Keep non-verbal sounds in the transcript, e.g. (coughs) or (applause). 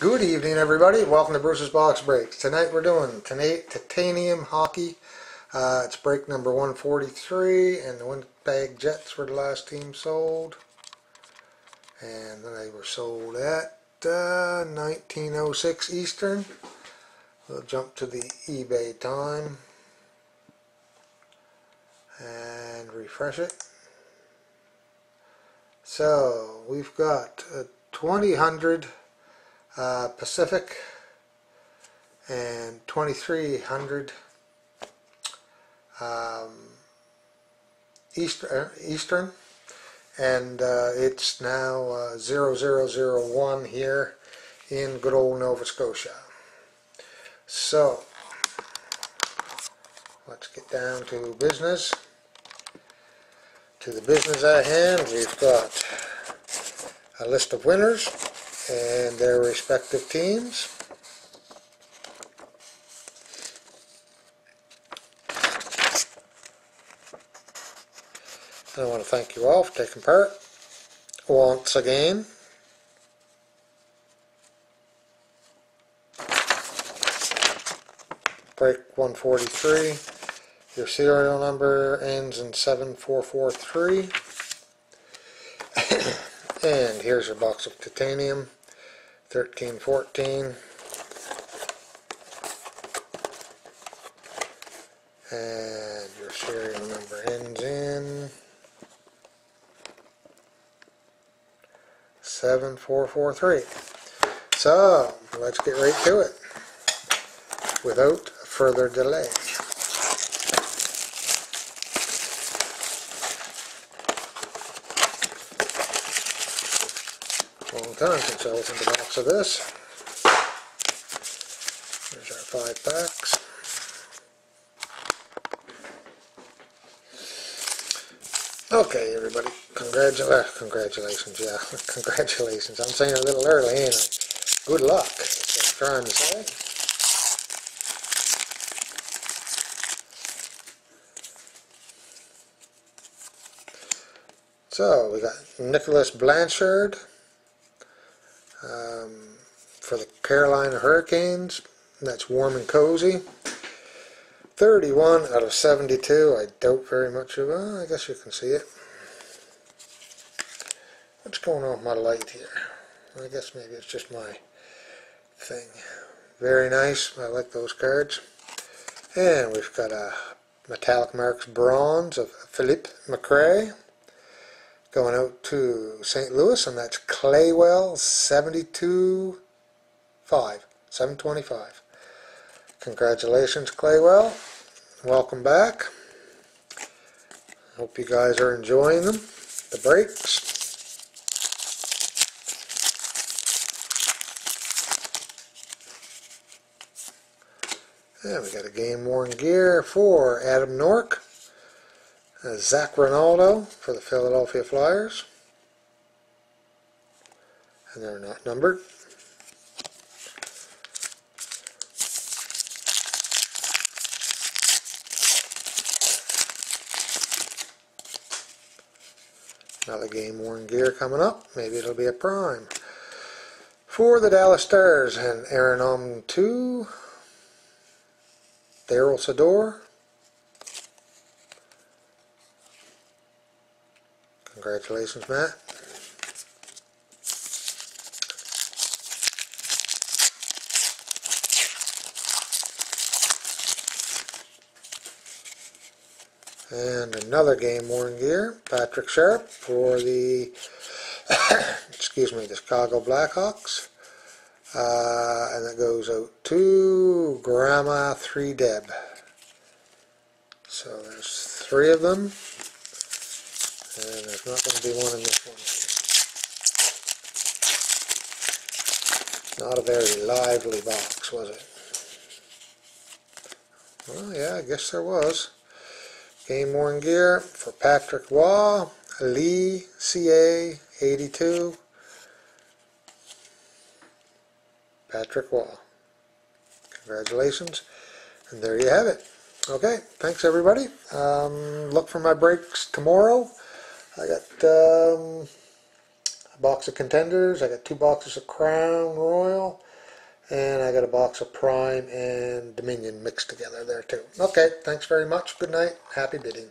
Good evening, everybody. Welcome to Bruce's Box Breaks. Tonight we're doing tonight titanium hockey. Uh, it's break number 143, and the Winnipeg Jets were the last team sold. And they were sold at uh, 1906 Eastern. We'll jump to the eBay time and refresh it. So we've got a 2000 uh, Pacific and 2300 um, Eastern, uh, Eastern and uh, it's now uh, 0001 here in good old Nova Scotia. So let's get down to business. To the business at hand, we've got a list of winners and their respective teams. I want to thank you all for taking part once again. Break 143. Your serial number ends in 7443. And here's your box of titanium. 1314. And your serial number ends in 7443. So, let's get right to it without further delay. Long time since I opened a box of this. There's our five packs. Okay, everybody. Congratulations. Congratulations, yeah. (laughs) Congratulations. I'm saying a little early, ain't I? Good luck. I'm trying to say. So, we got Nicholas Blanchard um, for the Carolina Hurricanes. That's warm and cozy. 31 out of 72. I doubt very much of it. I guess you can see it. What's going on with my light here? I guess maybe it's just my thing. Very nice. I like those cards. And we've got a Metallic Marks Bronze of Philippe McRae going out to St. Louis, and that's Claywell 72 5, 725. Congratulations, Claywell. Welcome back. Hope you guys are enjoying them, the breaks. And we got a game worn gear for Adam Nork. Uh, Zach Rinaldo for the Philadelphia Flyers. And they're not numbered. Another game worn gear coming up. Maybe it'll be a prime. For the Dallas Stars and Aaron Om 2. Daryl Sador. Congratulations, Matt. And another game worn gear, Patrick Sharp for the, (coughs) excuse me, the Chicago Blackhawks. Uh, and that goes out to Grandma 3 Deb. So there's three of them. And there's not going to be one in this one. Not a very lively box, was it? Well, yeah, I guess there was. Game worn gear for Patrick Waugh, Lee CA 82. Patrick Waugh. Congratulations. And there you have it. Okay, thanks everybody. Um, look for my breaks tomorrow. I got um, a box of Contenders. I got two boxes of Crown Royale. And I got a box of Prime and Dominion mixed together there too. Okay, thanks very much. Good night. Happy bidding.